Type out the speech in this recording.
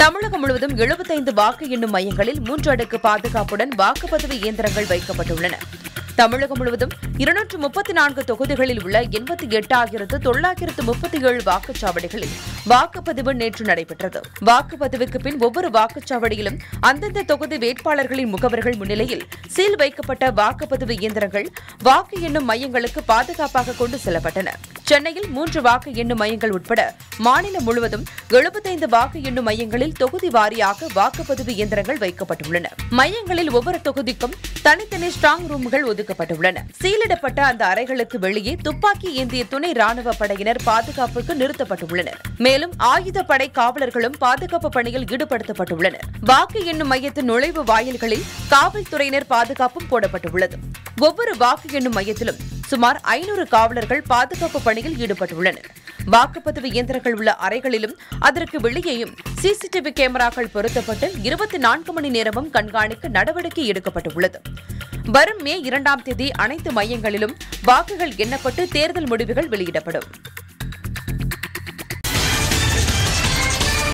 தமிழகம் முழுவதும் எழுபத்தைந்து வாக்கு எண்ணும் மையங்களில் மூன்று அடுக்கு பாதுகாப்புடன் வாக்குப்பதிவு இயந்திரங்கள் வைக்கப்பட்டுள்ளன. தமிழகம் முழுவதும் இருநூற்று முப்பத்தி நான்கு தொகுதிகளில் உள்ள எண்பத்தி எட்டாயிரத்து தொள்ளாயிரத்து முப்பத்தி ஏழு வாக்குச்சாவடிகளில் வாக்குப்பதிவு நேற்று நடைபெற்றது. வாக்குப்பதிவுக்கு பின் ஒவ்வொரு வாக்குச்சாவடியிலும் அந்தந்த தொகுதி வேட்பாளர்களின் முகவர்கள் முன்னிலையில் சீல் வைக்கப்பட்ட வாக்குப்பதிவு இயந்திரங்கள் வாக்கு எண்ணும் மையங்களுக்கு பாதுகாப்பாக கொண்டு செல்லப்பட்டன. சென்னையில் மூன்று வாக்கு எண்ணும் மையங்கள் உட்பட மாநிலம் முழுவதும் எழுபத்தைந்து வாக்கு எண்ணும் மையங்களில் தொகுதி வாரியாக வாக்குப்பதிவு இயந்திரங்கள் வைக்கப்பட்டுள்ளன. மையங்களில் ஒவ்வொரு தொகுதிக்கும் தனித்தனி ஸ்ட்ராங் ரூம்கள் ஒதுக்கப்பட்டுள்ளன. சீலிடப்பட்ட அந்த அறைகளுக்கு வெளியே துப்பாக்கி ஏந்திய துணை ராணுவ படையினர் பாதுகாப்புக்கு நிறுத்தப்பட்டுள்ளனர். மேலும் ஆயுத படை காவலர்களும் பாதுகாப்பு பணியில் ஈடுபடுத்தப்பட்டுள்ளனர். வாக்கு எண்ணும் மையத்தின் நுழைவு வாயில்களில் காவல்துறையினர் பாதுகாப்பும் போடப்பட்டுள்ளது. ஒவ்வொரு வாக்கு எண்ணும் மையத்திலும் சுமார் ஐநூறு காவலர்கள் பாதுகாப்பு பணியில் ஈடுபட்டுள்ளனர். வாக்குப்பதிவு இயந்திரங்கள் உள்ள அறைகளிலும் அதற்கு வெளியேயும் சிசிடிவி கேமராக்கள் பொருத்தப்பட்டு இருபத்தி நான்கு மணி நேரமும் கண்காணிக்க நடவடிக்கை எடுக்கப்பட்டுள்ளது. வரும் மே இரண்டாம் தேதி அனைத்து மையங்களிலும் வாக்குகள் எண்ணப்பட்டு தேர்தல் முடிவுகள் வெளியிடப்படும்.